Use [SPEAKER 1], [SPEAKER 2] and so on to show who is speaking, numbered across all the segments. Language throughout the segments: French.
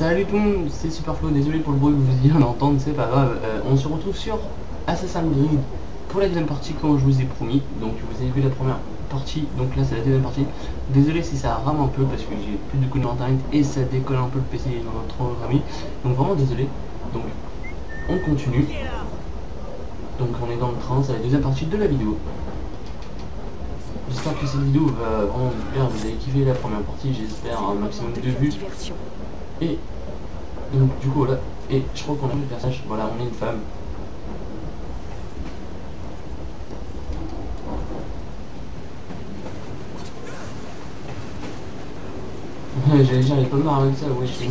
[SPEAKER 1] Salut tout le monde, c'est Superflow, désolé pour le bruit que vous viens d'entendre, c'est pas grave. Euh, on se retrouve sur Assassin's Creed pour la deuxième partie comme je vous ai promis. Donc vous avez vu la première partie, donc là c'est la deuxième partie. Désolé si ça rame un peu parce que j'ai plus de coups d'internet et ça décolle un peu le PC dans notre ami. Donc vraiment désolé. Donc on continue. Donc on est dans le train, c'est la deuxième partie de la vidéo. J'espère que cette vidéo va vraiment vous plaire, vous avez kiffé la première partie, j'espère un maximum de vues. Et donc du coup là, et je crois qu'on a le personnage, voilà on est une femme. J'allais dire, il pas marre avec ça, ouais, je suis.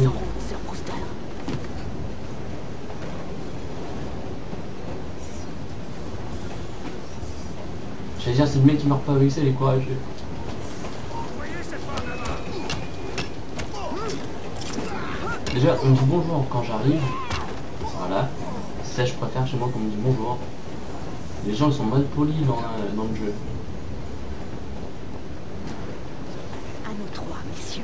[SPEAKER 1] J'allais dire, c'est le mec qui meurt pas avec ça, il est courageux. Déjà, on dit bonjour quand j'arrive. Voilà. Ça, je préfère chez moi qu'on me dit bonjour. Les gens ils sont mal polis dans, euh, dans le jeu.
[SPEAKER 2] À nos trois, messieurs.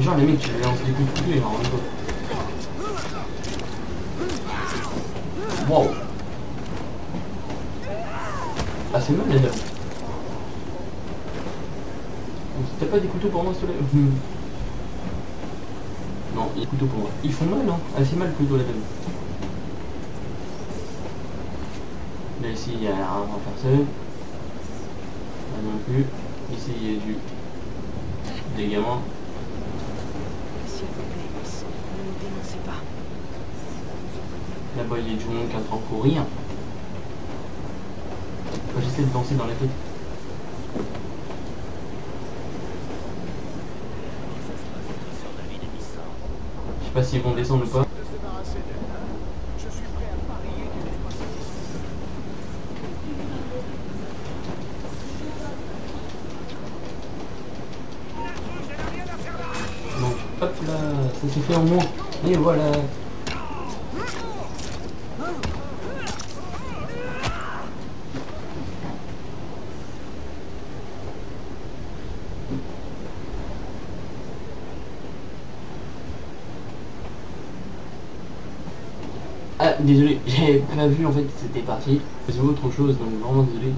[SPEAKER 1] Genre les mecs, tu les lances des coups de couteau, en rigole. Wow. Ah c'est mal les gars. T'as pas des couteaux pour moi, s'il te plaît Non, il y a des couteaux pour moi. Ils font mal, hein Assez mal, le couteau, la dame. Là, ici, il y a un personne. Là non plus. Ici, il y a du... Des gamins.
[SPEAKER 2] S'il vous plaît, ne nous dénoncez pas.
[SPEAKER 1] Là-bas, il y a du monde qui est en train de courir. Moi, J'essaie de danser dans la tête. Je sais pas s'ils vont descendre ou pas. Donc, hop là, ça s'est fait en moins. Et voilà. Ah, désolé, j'avais pas vu en fait c'était parti. C'est autre chose, donc vraiment désolé.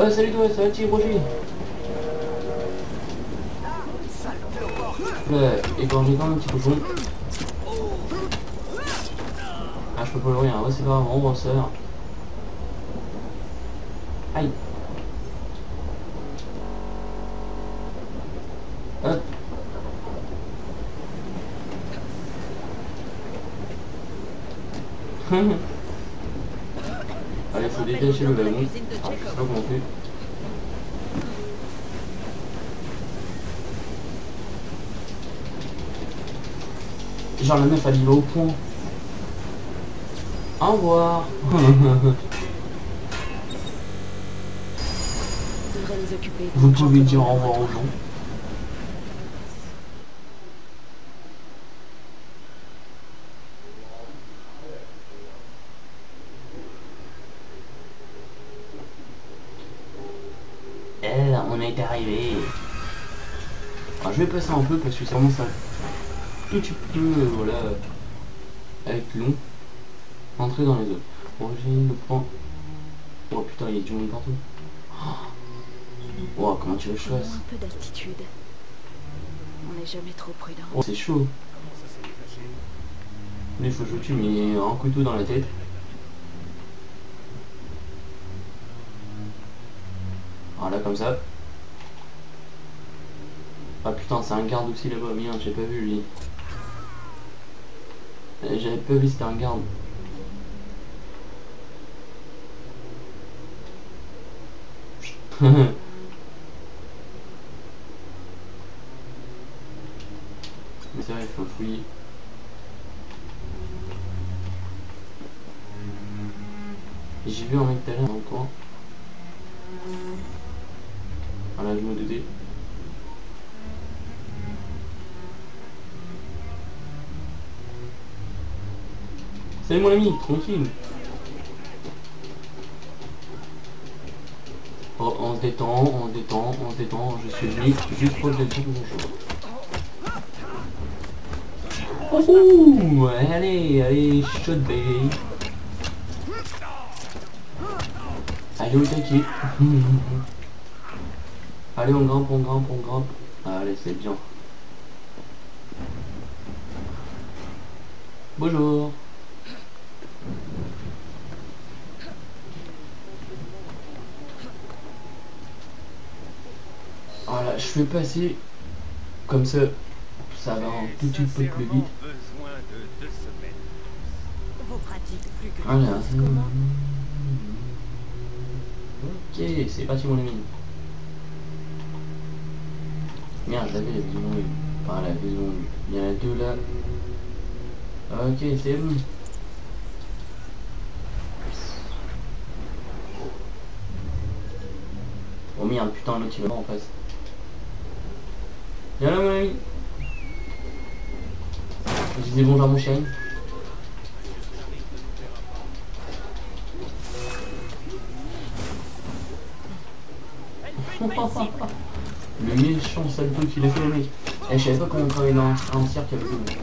[SPEAKER 1] Oh, salut toi, ça va petit Roger? Là, égorgé dans un petit cochon. Ah, je peux pas le rien, c'est pas grave, on. Aïe. Hop. Allez, faut détacher le
[SPEAKER 2] de
[SPEAKER 1] Ah, je sais
[SPEAKER 2] Chekhov.
[SPEAKER 1] pas comment on fait. Genre la meuf elle y va au point. Au revoir. Vous pouvez dire au revoir aux gens. Eh, on est arrivé. Alors, je vais passer un peu parce que ça commence à un petit peu, euh, voilà, avec long. Entrer dans les autres. Bon, j'ai le point. Oh putain, il y a du monde partout. Oh, comment tu veux que je fasse?
[SPEAKER 2] Un peu d'altitude. On n'est jamais trop prudent.
[SPEAKER 1] Oh, c'est chaud. Il faut que je tue, mais un couteau dans la tête. Voilà, comme ça. Ah putain, c'est un garde aussi là-bas. J'ai pas vu lui. Euh, J'avais pas vu c'était un garde. Salut mon ami, tranquille. Oh, on se détend, on se détend, on se détend, je suis venu juste pour le dire bonjour. Ouh, allez, allez, shot baby. Allez au taquet. allez, on grimpe, on grimpe, on grimpe. Allez, c'est bien. Bonjour. Voilà, je vais passer comme ça. Ça va un tout petit peu plus vite. Voilà. Ok, c'est parti mon ami. Merde, j'avais la vision longue. Enfin, la vision. Il y en a deux là. Ok, c'est bon. Oh merde, putain, l'autre il va en face. Viens là mon. Je disais bonjour mon chéri. Le méchant salto qu'il a fait le mec. Eh, je savais pas comment on dans un, un cirque avec lui.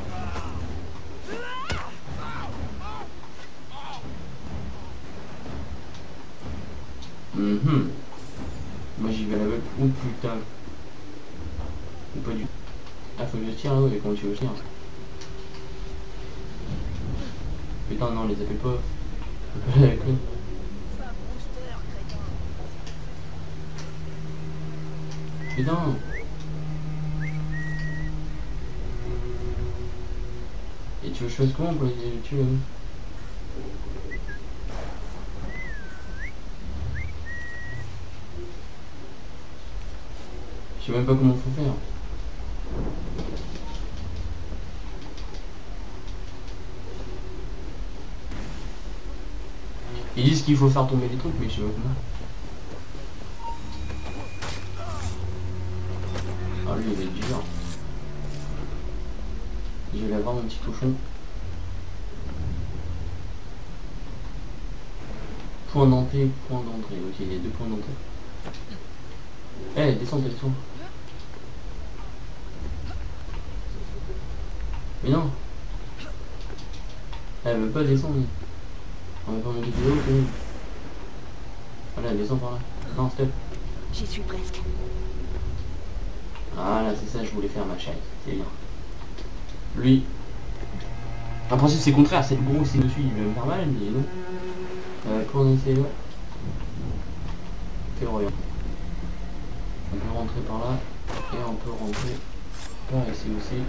[SPEAKER 1] Mhm. Moi j'y vais à l'aveugle. Oh putain. Ou pas du Ah faut que je tire là, ouais, comment tu veux que je tire Putain non, les appelle pas. La conne. Putain Tuer hein Je sais même pas comment faut faire. Ils disent qu'il faut faire tomber les trucs, mais je sais pas comment. Mon petit cochon. Point d'entrée, point d'entrée. Ok, il y a deux points d'entrée. Eh, descends, descends. Mais non. Elle veut pas descendre. On va pas monter plus haut. Voilà, descends par là. Non, stop.
[SPEAKER 2] J'y suis presque.
[SPEAKER 1] Voilà, c'est ça que je voulais faire ma chaise. C'est bien. Lui. En principe, c'est contraire. C'est le gros, c'est dessus. Il veut me faire mal, mais non. Euh, pour en essayer là? On peut rentrer par là. Et on peut rentrer par ici aussi.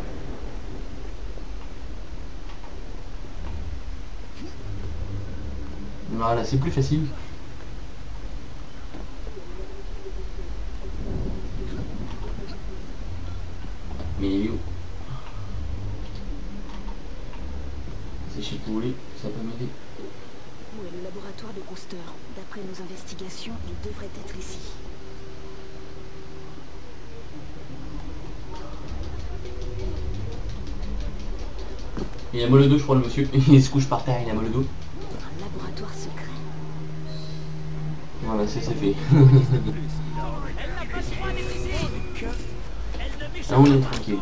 [SPEAKER 1] Voilà, c'est plus facile. Mais il est où C'est chez Poulet, ça peut m'aider.
[SPEAKER 2] Où est le laboratoire de Brewster D'après nos investigations, il devrait être ici.
[SPEAKER 1] Il a mal au dos, je crois, le monsieur. Il se couche par terre, il a mal au dos.
[SPEAKER 2] Un laboratoire secret.
[SPEAKER 1] Voilà, ça c'est fait. ah, on est tranquille.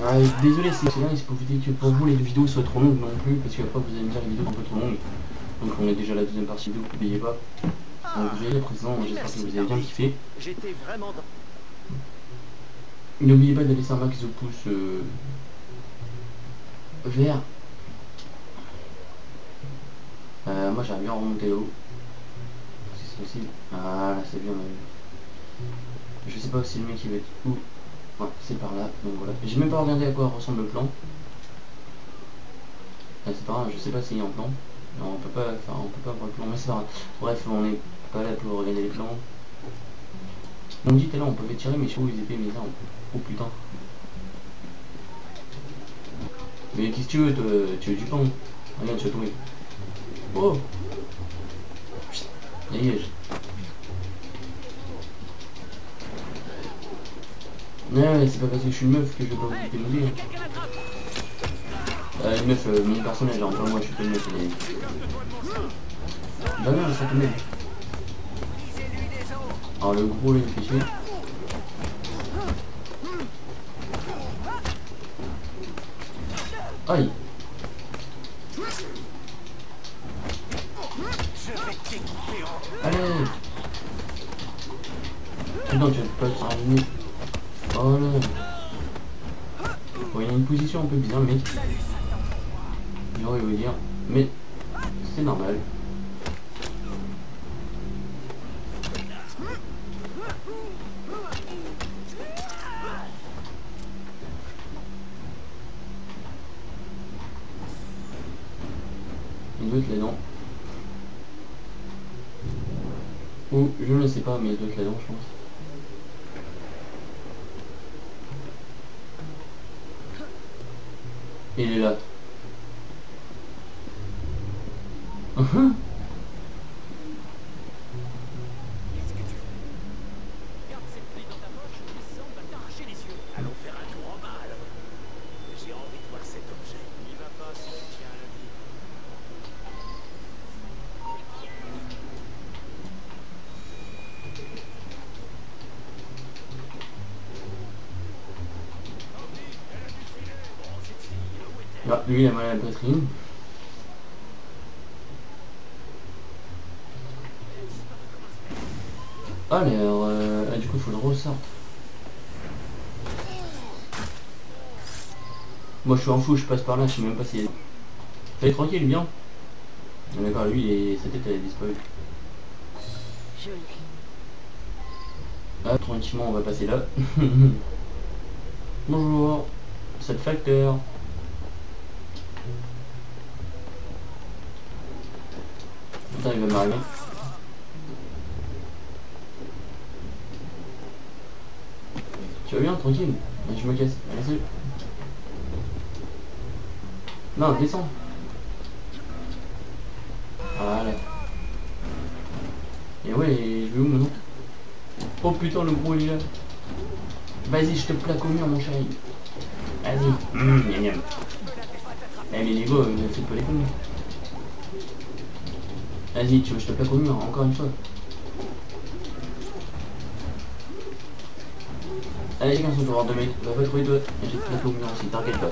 [SPEAKER 1] Ah, désolé, c'est là, il se peut que pour vous les vidéos soient trop longues non plus, parce qu'après vous allez me dire les vidéos sont un peu trop longues. Donc on est déjà à la deuxième partie vidéo, n'oubliez pas. Donc vous à présent, j'espère que vous avez bien kiffé.
[SPEAKER 3] J'étais vraiment dans...
[SPEAKER 1] N'oubliez pas de laisser un max de pouces euh, vert. Euh, moi j'aimerais bien remonter haut. Si c'est possible. Ah là c'est bien. Je sais pas si le mec il va être où. Ouais, c'est par là. Donc voilà. J'ai même pas regardé à quoi ressemble le plan. C'est pas grave, je sais pas s'il y a un plan. Non, on peut pas, enfin, on peut pas voir le plan, mais c'est pas grave. Bref, on est pas là pour regarder les plans. On dit tout à l'heure on pouvait tirer mais je trouve les épées mais ça on... Oh putain. Mais qu'est-ce que tu veux Tu veux du pain? Regarde tu vas tomber. Oh Chut, Ouais ouais c'est pas parce que je suis une meuf que je vais pas vous hein. Euh, une meuf, euh, mon personnage, pas moi, je suis pas une meuf. est- Bah non, ça tombe. Alors le gros, il fait chier. Aïe Être là-dedans. Ou je ne sais pas, mais doit être là-dedans, je pense. Il est là. Ah, lui, il a mal à la poitrine. Alors, euh, ah, du coup, il faut le ressorte. Moi, je suis en fou, je passe par là, je sais même pas a... Fais tranquille, bien. Ah, D'accord, lui, est- sa tête, elle a disparu. Ah, tranquillement, on va passer là. Bonjour, c'est le facteur. Putain, il va m'arriver. Tranquille Je me casse, merci. Non, descends. Voilà. Et ouais, je vais où maintenant Oh putain, le gros il est là. Vas-y, je te plaque au mur, mon chéri. Vas-y. Hum, miam. Eh, mais les gars, faites pas les cons. Vas-y, tu veux je te plaque au mur, encore une fois? Allez, gars, on se voir deux mecs. Va pas trouver je vais te plaquer au mur aussi, t'inquiète pas.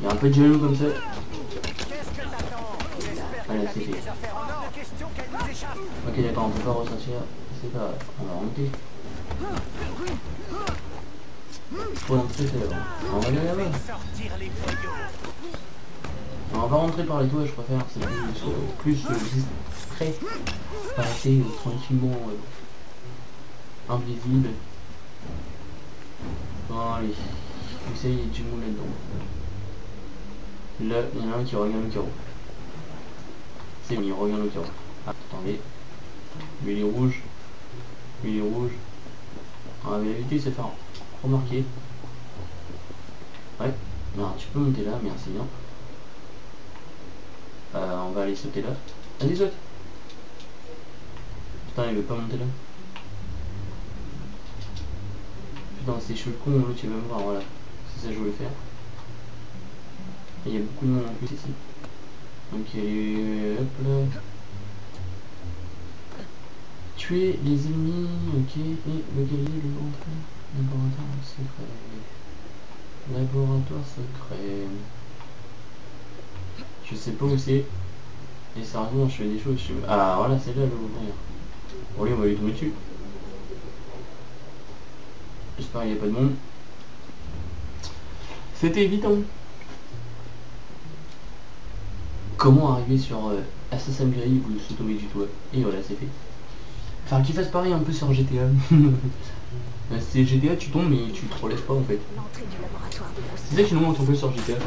[SPEAKER 1] Il y a un peu de jaloux comme ça. Allez, c'est fait. Ok, d'accord, on peut pas ressortir. C'est pas. On va remonter. Faut entrer, c'est là. On va aller là-bas. On va rentrer par les toits, je préfère, c'est plus, euh, plus euh, discret, assez euh, tranquillement euh, invisible. Bon allez, essaye du monde là-dedans. Là, il y en a un qui regarde le carreau. C'est bon, il regarde le carreau. Ah, attendez. Lui il est rouge. Lui il est rouge. On va éviter de se faire remarquer. Ouais, non, tu peux monter là, merci bien. Euh, on va aller sauter là. Allez, saute Putain, il veut pas monter là. Putain, c'est chaud le con, l'autre il va me voir, voilà. C'est ça que je voulais faire. Il y a beaucoup de monde en plus ici. Donc, euh, hop là. Tuer les ennemis, ok. Et localiser entrées. Laboratoire secret. Laboratoire secret. Je sais pas où c'est. Et sérieusement, je fais des choses. Je... Ah, voilà, c'est là l'ouvrir. Bon, lui, on va lui tomber dessus. J'espère qu'il n'y a pas de monde. C'était évident. Comment arriver sur euh, Assassin's Creed ou se tomber du toit Et voilà, c'est fait. Enfin, qu'il fasse pareil un peu sur GTA. Bah, c'est GTA, tu tombes, mais tu te relèves pas en fait. C'est ça qui nous un peu sur GTA.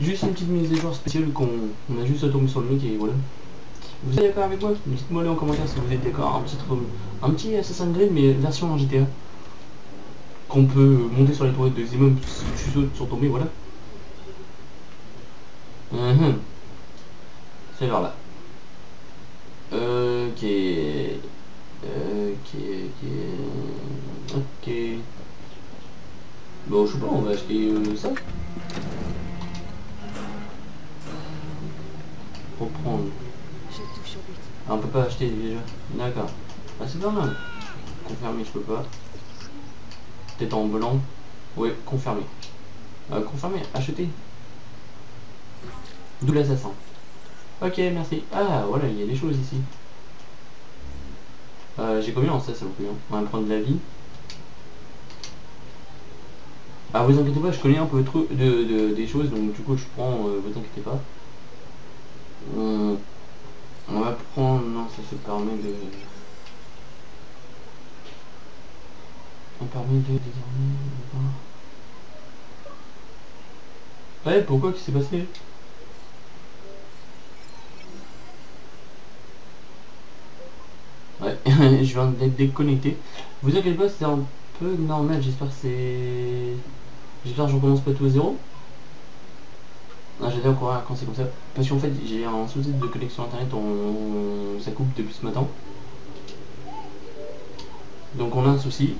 [SPEAKER 1] Juste une petite mise à jour spéciale qu'on on a juste à tomber sur le mec et voilà. Vous êtes d'accord avec moi? Dites-moi en commentaire si vous êtes d'accord. Un petit, un petit Assassin's Creed mais version en GTA. Qu'on peut monter sur les toilettes des immeubles tu sautes sur tomber, voilà. Mhm. C'est vers là. Ok. Ok, ok. Ok. Bon, je sais pas, on va acheter euh, ça. Pour prendre.
[SPEAKER 2] Je touche au but.
[SPEAKER 1] Ah, on peut pas acheter déjà. D'accord. Ah, c'est pas mal. Confirmer, je peux pas. Peut-être en blanc. Oui, confirmer. Euh, confirmer, acheter. D'où l'assassin. Ok, merci. Ah, voilà, il y a des choses ici. Euh, J'ai combien en ça, ça hein On va prendre de la vie. Ah, vous inquiétez pas, je connais un peu trop de, de- des choses, donc du coup, je prends, euh, vous inquiétez pas. On va prendre... Non, ça se permet de... On permet de désormais... Ouais, pourquoi Qu'est-ce qui s'est passé? Ouais, je viens d'être déconnecté. Vous inquiétez pas, c'est un peu normal, j'espère que c'est... J'espère que je recommence pas tout à zéro. Non, j'allais encore quand c'est comme ça. Parce qu'en fait, j'ai un souci de connexion internet, on... ça coupe depuis ce matin. Donc on a un souci.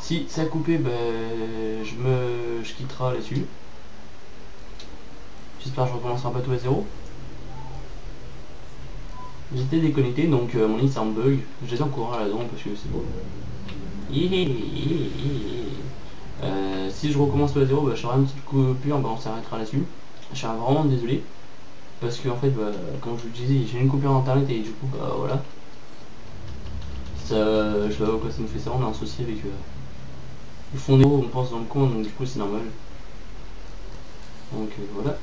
[SPEAKER 1] Si ça coupé, ben, je me je quittera là-dessus. J'espère que je recommencerai pas tout à zéro. J'étais déconnecté, donc euh, mon lit c'est un bug. Je les encourage là-dedans parce que c'est beau. Euh, si je recommence à zéro, bah, je ferai une petite coupure, on s'arrêtera là-dessus. Je suis vraiment désolé. Parce que en fait, bah, comme je vous disais, j'ai une coupure internet et du coup, bah voilà. Ça, je sais pas pourquoi ça me fait ça, on a un souci avec euh, le fond des on pense dans le coin, donc du coup c'est normal. Donc euh, voilà.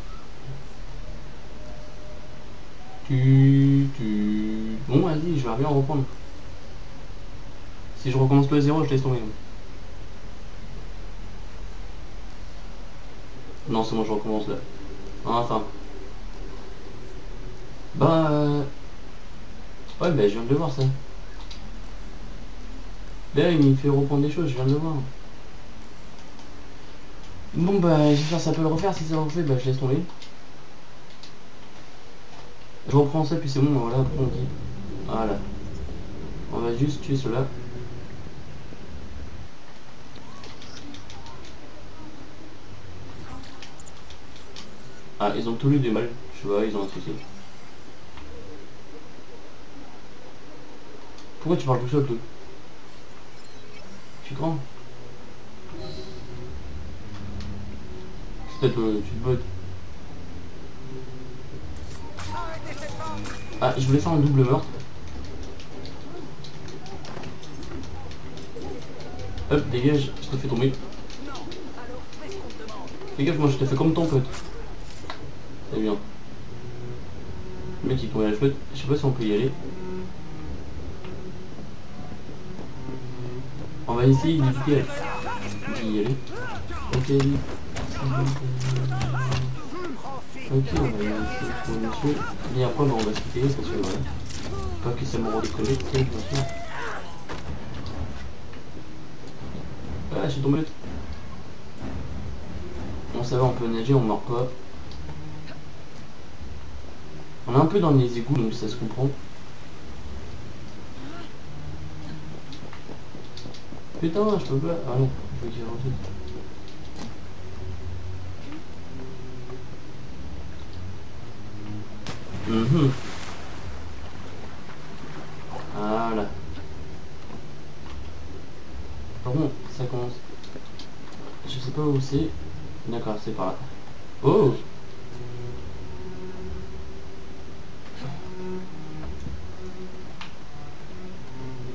[SPEAKER 1] Tu, tu... Bon, vas-y, je vais bien reprendre. Si je recommence tout à zéro, je laisse tomber. Non, c'est moi, je recommence là. Enfin. Bah... euh, Ouais, bah je viens de le voir ça. Là, il me fait reprendre des choses, je viens de le voir. Bon bah, j'espère que ça peut le refaire. Si ça le refait, bah je laisse tomber. Je reprends ça, puis c'est bon, voilà, après on dit. Voilà. On va juste tuer cela. Ah, ils ont tous eu du mal. Je vois, ils ont un souci. Pourquoi tu parles tout seul, toi? Tu es grand C'est peut-être euh, tu te bottes. Ah, je voulais faire un double meurtre. Hop, dégage, je te fais tomber. Dégage, moi je te fais comme ton pote. Bien. Le mec il tombait à la chouette. Je sais pas si on peut y aller. On va essayer d'éviter d'y aller. Ok. Ok, on va essayer de trouver monsieur. Et après, on va se quitter parce que voilà. Pas que ça me redéconnecte, bien sûr. Ah, suis tombé. Bon, ça va, on peut nager, on meurt pas. On est un peu dans les égouts, donc ça se comprend. Putain, je peux pas. Ah non, il faut qu'il rentre. Mhm. Voilà. Par contre, ça commence. Je sais pas où c'est. D'accord, c'est par là. Oh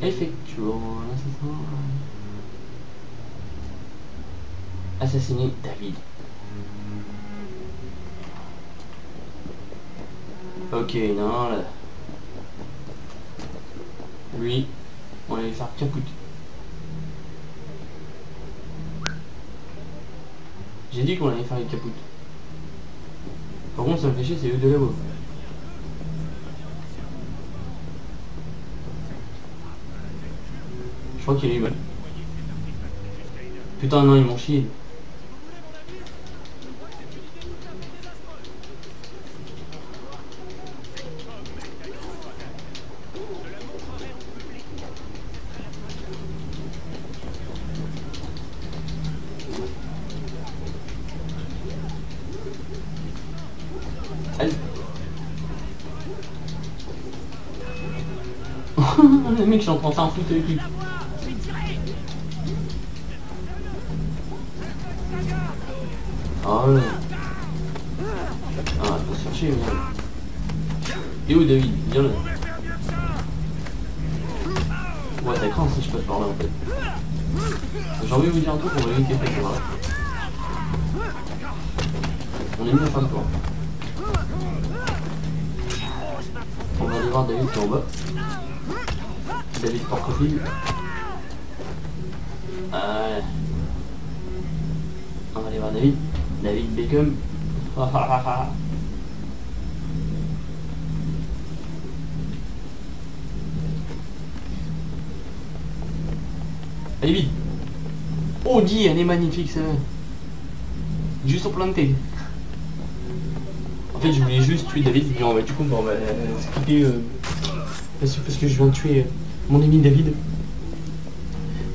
[SPEAKER 1] L'assassinat. Assassiner David. Ok, non, là. Lui, on va faire capoute. J'ai dit qu'on allait faire les capoutes. Par contre, ça me fait chier, c'est eux de là-haut. Je crois qu'il est mal. Putain, non, ils m'ont chié. Le mec, j'en prends un foot avec lui. Ah ouais. Ah, merde. Et où David Viens là. Ouais, ça craint si je passe par là en fait. J'ai envie de vous dire un truc, on va éviter fait voilà. On est mis à fin de tour. On va aller voir David qui est en bas. David Porcofil. Ouais. On va aller voir David. David Beckham. Allez vite. Oh dis, elle est magnifique ça. Juste planté En fait je voulais juste tuer David mais du coup on va skipper euh, parce, que, je viens de tuer euh, mon ami David.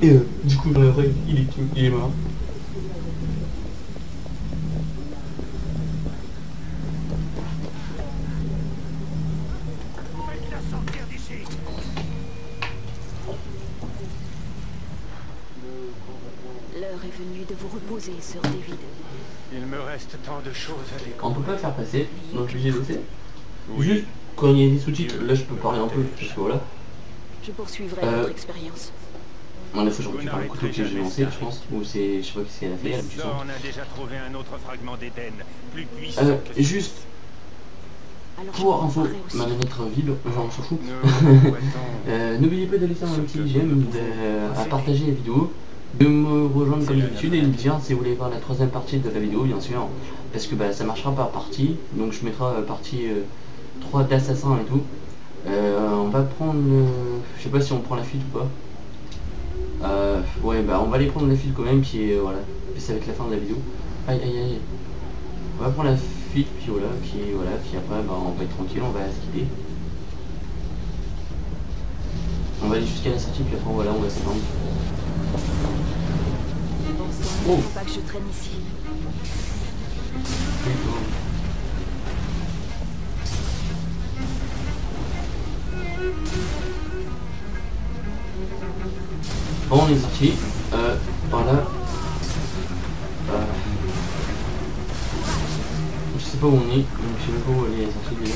[SPEAKER 1] Et euh, du coup il est, il est mort
[SPEAKER 2] reposer, Sir David.
[SPEAKER 3] Il me reste tant de choses à
[SPEAKER 1] On peut
[SPEAKER 3] découvrir.
[SPEAKER 1] pas faire passer, donc je suis obligé de laisser
[SPEAKER 3] Oui.
[SPEAKER 1] Juste quand il y a des sous-titres, là je peux parler un peu, parce que voilà.
[SPEAKER 2] Je poursuivrai
[SPEAKER 1] Euh,
[SPEAKER 2] votre expérience.
[SPEAKER 1] On a fait j'aurais faire le couteau que j'ai lancé, je pense, ou c'est, je sais pas ce qu'elle a fait, elle a du sang.
[SPEAKER 3] on a déjà trouvé un autre fragment d'Éden, plus puissant
[SPEAKER 1] Euh,
[SPEAKER 3] que
[SPEAKER 1] juste pour info, ma manette vibre, genre on s'en fout. Euh, N'oubliez pas de laisser un petit j'aime, de- à partager la vidéo, de me rejoindre comme d'habitude et de me dire si vous voulez voir la troisième partie de la vidéo, bien sûr, parce que bah, ça marchera par partie, donc je mettrai euh, partie euh, 3 d'assassin et tout. Euh, on va prendre, je sais pas si on prend la fuite ou pas. Euh, ouais, bah on va aller prendre la fuite quand même, puis euh, voilà, puis ça va être la fin de la vidéo. Aïe aïe aïe. On va prendre la fuite, puis voilà, puis voilà, puis après bah, on va être tranquille, on va se quitter. On va aller jusqu'à la sortie, puis après voilà, on va s'étendre. Oh.
[SPEAKER 2] faut pas que je traîne ici.
[SPEAKER 1] Bon, on est sorti? Euh, par là. Euh, je sais pas où on est, donc je sais même pas où elle est sortie déjà.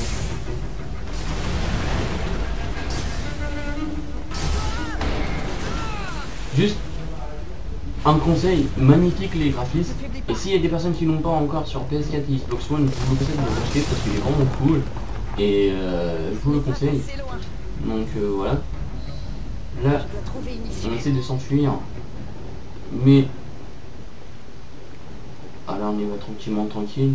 [SPEAKER 1] Juste un conseil, magnifique les graphismes. Et s'il y a des personnes qui n'ont pas encore sur PS4 et Xbox One, je vous conseille de l'acheter parce qu'il est vraiment cool. Et euh, je vous le conseille.
[SPEAKER 2] C'est.
[SPEAKER 1] Donc euh, voilà. Là, on essaie de s'enfuir. Mais... Ah là on y va tranquillement tranquille.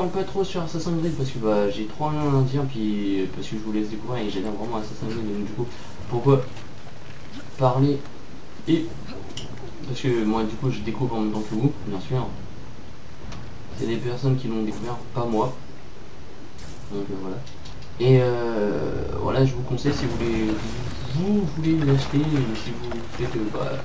[SPEAKER 1] On pas trop sur Assassin's Creed parce que bah, j'ai trop rien à dire puis parce que je vous laisse découvrir et j'adore vraiment Assassin's Creed donc du coup pourquoi parler et parce que moi du coup je découvre en même temps que vous bien sûr. C'est des personnes qui l'ont découvert, pas moi. Donc euh, voilà. Et euh, voilà, je vous conseille si vous voulez, vous voulez l'acheter, et si vous faites, euh, bah,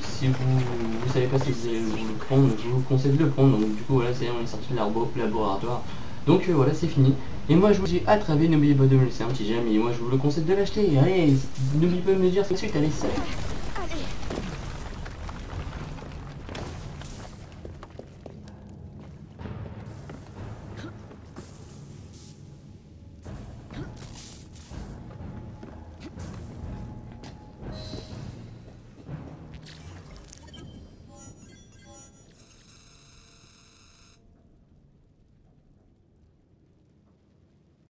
[SPEAKER 1] si vous, vous savez pas si vous allez le prendre, je vous conseille de le prendre. Donc du coup voilà, c'est on est sorti de laboratoire. Donc euh, voilà, c'est fini. Et moi je vous dis à vite, n'oubliez pas de me laisser un petit j'aime et moi je vous le conseille de l'acheter. Allez, n'oubliez pas de me dire de suite, allez, salut